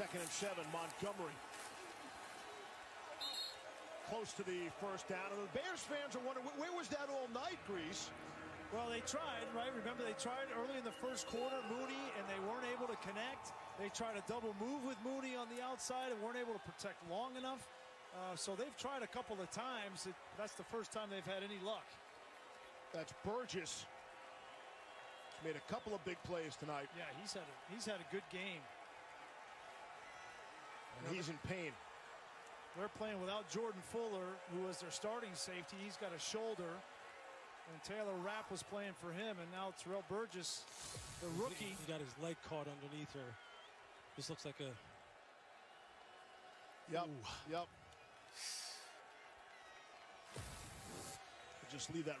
Second and seven, Montgomery. Close to the first down. And the Bears fans are wondering, where was that all night, Griese? Well, they tried, right? Remember, they tried early in the first quarter, Mooney, and they weren't able to connect. They tried a double move with Mooney on the outside and weren't able to protect long enough. Uh, so they've tried a couple of times. That's the first time they've had any luck. That's Burgess. He's made a couple of big plays tonight. Yeah, he's had a, he's had a good game. And he's in pain. They're playing without Jordan Fuller, who was their starting safety. He's got a shoulder. And Taylor Rapp was playing for him, and now Terrell Burgess, the rookie. He got his leg caught underneath her. This looks like a. Yep. Ooh. Yep. Just leave that.